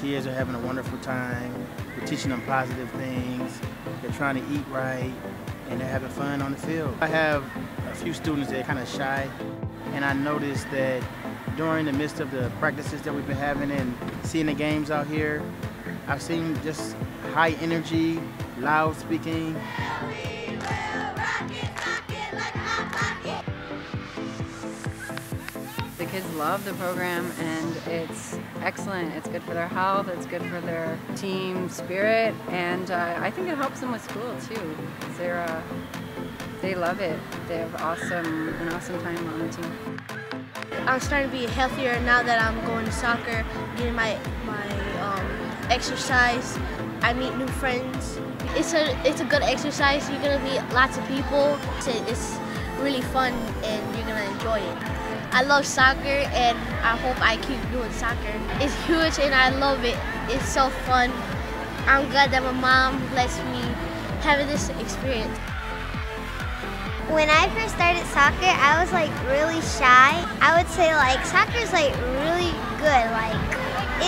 kids are having a wonderful time. We're teaching them positive things. They're trying to eat right, and they're having fun on the field. I have a few students that are kind of shy, and I noticed that during the midst of the practices that we've been having and seeing the games out here, I've seen just high energy, loud speaking. Kids love the program and it's excellent. It's good for their health, it's good for their team spirit, and uh, I think it helps them with school too. They're, uh, they love it. They have awesome, an awesome time on the team. I'm starting to be healthier now that I'm going to soccer, getting my my um, exercise. I meet new friends. It's a it's a good exercise. You're gonna meet lots of people. It's, it's really fun and you're gonna enjoy it. I love soccer and I hope I keep doing soccer. It's huge and I love it. It's so fun. I'm glad that my mom lets me have this experience. When I first started soccer, I was like really shy. I would say like soccer is like really good. Like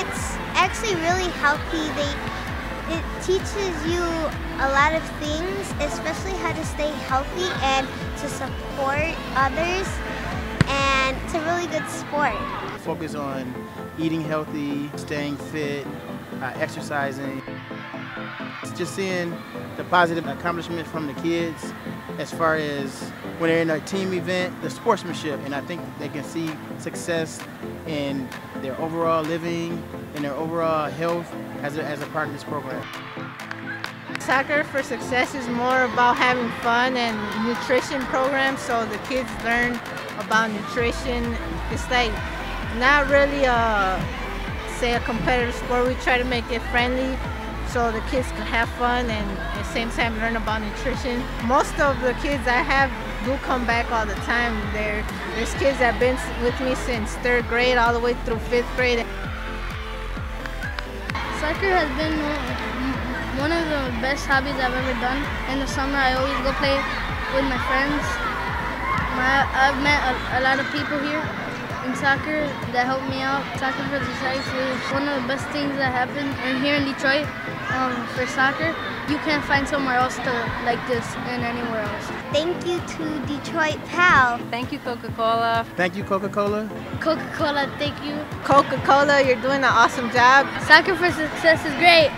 it's actually really healthy. They it teaches you a lot of things, especially how to stay healthy and to support others. And it's really good sport. Focus on eating healthy, staying fit, uh, exercising. Just seeing the positive accomplishment from the kids as far as when they're in a team event, the sportsmanship, and I think they can see success in their overall living, in their overall health as a, as a part of this program. Soccer for Success is more about having fun and nutrition programs so the kids learn about nutrition. It's like not really a, say a competitive sport. We try to make it friendly so the kids can have fun and at the same time learn about nutrition. Most of the kids I have do come back all the time. There, there's kids that have been with me since third grade all the way through fifth grade. Soccer has been one of the best hobbies I've ever done. In the summer, I always go play with my friends. My, I've met a, a lot of people here in soccer that help me out. Soccer for Success is one of the best things that happened and here in Detroit um, for soccer. You can't find somewhere else to like this and anywhere else. Thank you to Detroit PAL. Thank you, Coca-Cola. Thank you, Coca-Cola. Coca-Cola, thank you. Coca-Cola, you're doing an awesome job. Soccer for Success is great.